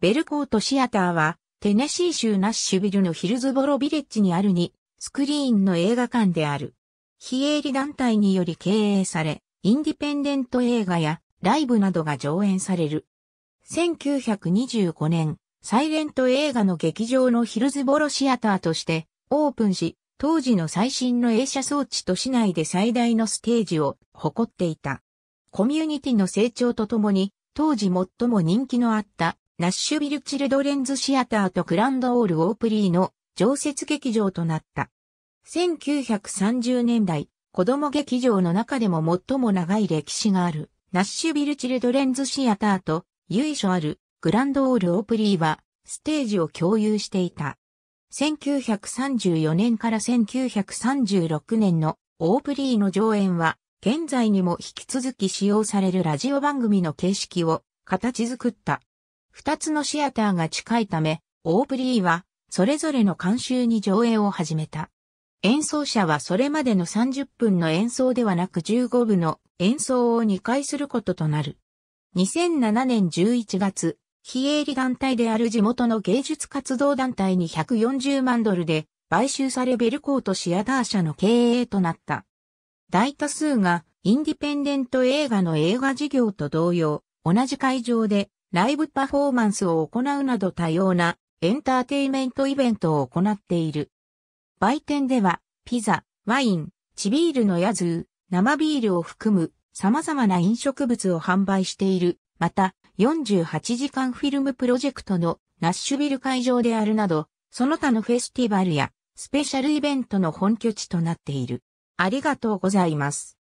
ベルコートシアターは、テネシー州ナッシュビルのヒルズボロビレッジにあるに、スクリーンの映画館である。非営利団体により経営され、インディペンデント映画やライブなどが上演される。1925年、サイレント映画の劇場のヒルズボロシアターとしてオープンし、当時の最新の映写装置と市内で最大のステージを誇っていた。コミュニティの成長とともに、当時最も人気のあったナッシュビルチルドレンズシアターとグランドオールオープリーの常設劇場となった。1930年代、子供劇場の中でも最も長い歴史がある、ナッシュビルチルドレンズシアターと由緒あるグランドオールオープリーはステージを共有していた。1934年から1936年のオープリーの上演は現在にも引き続き使用されるラジオ番組の形式を形作った。二つのシアターが近いため、オープリーは、それぞれの監修に上映を始めた。演奏者はそれまでの30分の演奏ではなく15部の演奏を2回することとなる。2007年11月、非営利団体である地元の芸術活動団体に140万ドルで買収されベルコートシアター社の経営となった。大多数がインディペンデント映画の映画事業と同様、同じ会場でライブパフォーマンスを行うなど多様なエンターテイメントイベントを行っている。売店では、ピザ、ワイン、チビールのヤズー、生ビールを含む様々な飲食物を販売している。また、48時間フィルムプロジェクトのナッシュビル会場であるなど、その他のフェスティバルやスペシャルイベントの本拠地となっている。ありがとうございます。